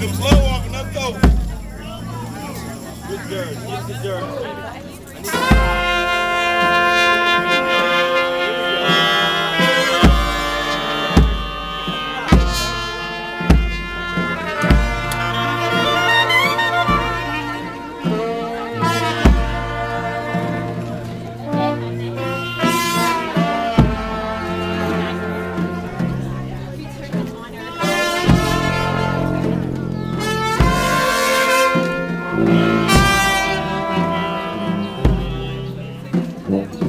the flow off, let's go. Good dirt, good dirt. Amen.